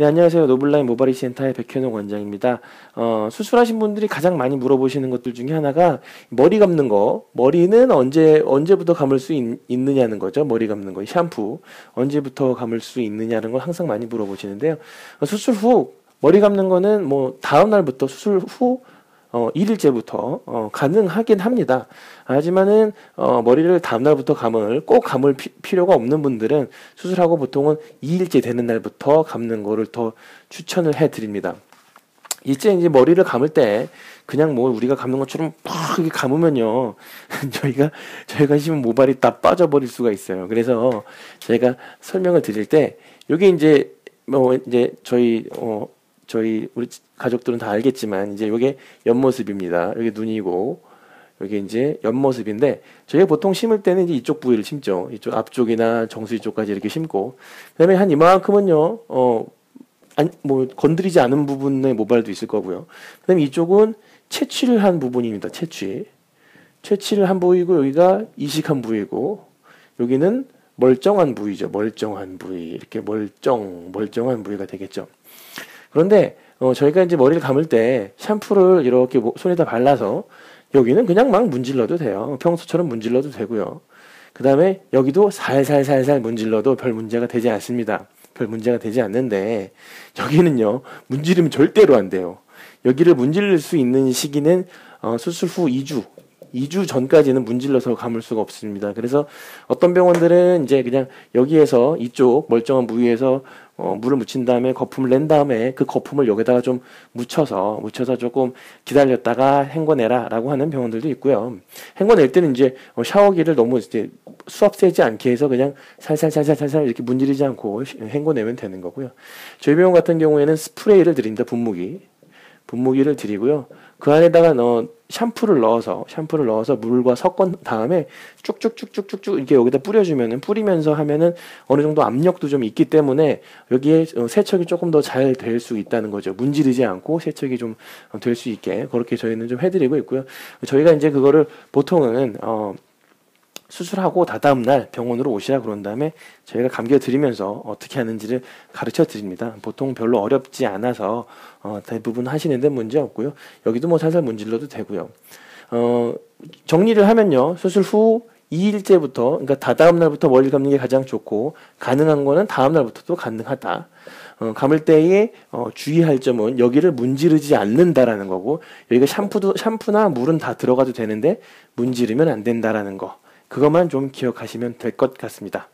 네, 안녕하세요. 노블라인 모바리 센터의 백현웅 원장입니다. 어, 수술하신 분들이 가장 많이 물어보시는 것들 중에 하나가 머리 감는 거. 머리는 언제, 언제부터 감을 수 있, 느냐는 거죠. 머리 감는 거. 샴푸. 언제부터 감을 수 있느냐는 걸 항상 많이 물어보시는데요. 어, 수술 후, 머리 감는 거는 뭐, 다음날부터 수술 후, 어, 1일째부터 어, 가능하긴 합니다. 하지만은 어, 머리를 다음 날부터 감을 꼭 감을 피, 필요가 없는 분들은 수술하고 보통은 2일째 되는 날부터 감는 거를 더 추천을 해 드립니다. 이제 이제 머리를 감을 때 그냥 뭐 우리가 감는 것처럼 팍 감으면요 저희가 저희가 심은 모발이 다 빠져버릴 수가 있어요. 그래서 저희가 설명을 드릴 때 이게 이제 뭐 이제 저희 어 저희 우리 가족들은 다 알겠지만 이제 이게 옆모습입니다. 여기 눈이고 여기 이제 옆모습인데 저희가 보통 심을 때는 이제 이쪽 부위를 심죠. 이쪽 앞쪽이나 정수리 쪽까지 이렇게 심고 그다음에 한 이만큼은요. 어 아니 뭐 건드리지 않은 부분의 모발도 있을 거고요. 그다음에 이쪽은 채취를 한 부분입니다. 채취. 채취를 한 부위고 여기가 이식한 부위고 여기는 멀쩡한 부위죠. 멀쩡한 부위. 이렇게 멀쩡 멀쩡한 부위가 되겠죠. 그런데 어, 저희가 이제 머리를 감을 때 샴푸를 이렇게 손에다 발라서 여기는 그냥 막 문질러도 돼요. 평소처럼 문질러도 되고요. 그 다음에 여기도 살살살살 문질러도 별 문제가 되지 않습니다. 별 문제가 되지 않는데 여기는요 문지르면 절대로 안 돼요. 여기를 문질릴 수 있는 시기는 어, 수술 후 2주 2주 전까지는 문질러서 감을 수가 없습니다. 그래서 어떤 병원들은 이제 그냥 여기에서 이쪽 멀쩡한 부위에서 어, 물을 묻힌 다음에 거품을 낸 다음에 그 거품을 여기다가 좀 묻혀서 묻혀서 조금 기다렸다가 헹궈내라라고 하는 병원들도 있고요. 헹궈낼 때는 이제 어, 샤워기를 너무 이제 수압 세지 않게 해서 그냥 살살살살살살 이렇게 문지르지 않고 헹궈내면 되는 거고요. 저희 병원 같은 경우에는 스프레이를 드립니다. 분무기. 분무기를 드리고요. 그 안에다가 넣 샴푸를 넣어서 샴푸를 넣어서 물과 섞은 다음에 쭉쭉쭉쭉쭉쭉 이렇게 여기다 뿌려주면은 뿌리면서 하면은 어느 정도 압력도 좀 있기 때문에 여기에 어, 세척이 조금 더 잘 될 수 있다는 거죠. 문지르지 않고 세척이 좀 될 수 있게 그렇게 저희는 좀 해드리고 있고요. 저희가 이제 그거를 보통은 어 수술하고 다다음 날 병원으로 오시라 그런 다음에 저희가 감겨 드리면서 어떻게 하는지를 가르쳐 드립니다. 보통 별로 어렵지 않아서 어, 대부분 하시는데 문제 없고요. 여기도 뭐 살살 문질러도 되고요. 어, 정리를 하면요. 수술 후 2일째부터 그러니까 다다음 날부터 머리 감는 게 가장 좋고 가능한 거는 다음 날부터도 가능하다. 어, 감을 때에 어, 주의할 점은 여기를 문지르지 않는다라는 거고 여기가 샴푸도 샴푸나 물은 다 들어가도 되는데 문지르면 안 된다라는 거. 그것만 좀 기억하시면 될 것 같습니다.